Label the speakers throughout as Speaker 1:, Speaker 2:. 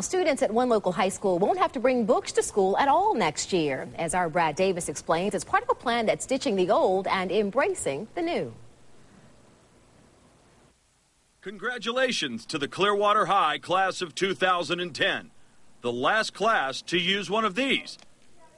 Speaker 1: Students at one local high school won't have to bring books to school at all next year. As our Brad Davis explains, it's part of a plan that's ditching the old and embracing the new.
Speaker 2: Congratulations to the Clearwater High class of 2010, the last class to use one of these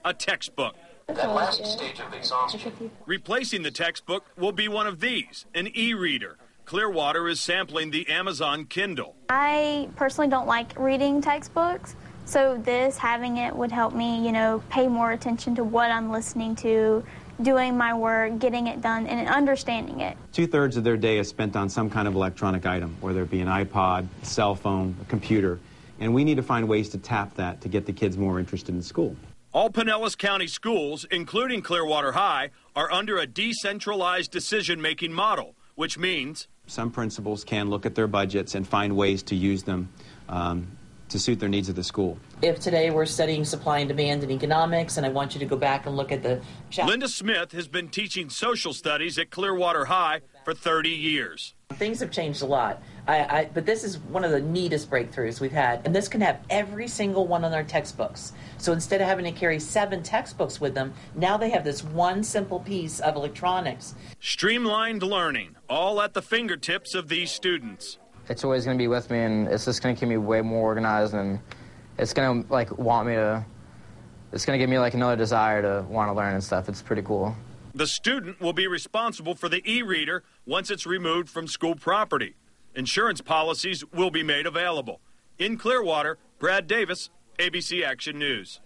Speaker 2: a textbook.
Speaker 3: That last stage of exhaustion.
Speaker 2: Replacing the textbook will be one of these an e reader. Clearwater is sampling the Amazon Kindle.
Speaker 4: I personally don't like reading textbooks, so this, having it, would help me, you know, pay more attention to what I'm listening to, doing my work, getting it done, and understanding it.
Speaker 5: Two thirds of their day is spent on some kind of electronic item, whether it be an iPod, a cell phone, a computer, and we need to find ways to tap that to get the kids more interested in school.
Speaker 2: All Pinellas County schools, including Clearwater High, are under a decentralized decision making model, which means
Speaker 5: some principals can look at their budgets and find ways to use them um, to suit their needs of the school.
Speaker 6: If today we're studying supply and demand in economics, and I want you to go back and look at the.
Speaker 2: Linda Smith has been teaching social studies at Clearwater High for 30 years.
Speaker 6: Things have changed a lot, I, I, but this is one of the neatest breakthroughs we've had. And this can have every single one on our textbooks. So instead of having to carry seven textbooks with them, now they have this one simple piece of electronics.
Speaker 2: Streamlined learning, all at the fingertips of these students.
Speaker 7: It's always going to be with me, and it's just going to keep me way more organized, and it's going to like want me to. It's going to give me like another desire to want to learn and stuff. It's pretty cool.
Speaker 2: The student will be responsible for the e reader once it's removed from school property. Insurance policies will be made available. In Clearwater, Brad Davis, ABC Action News.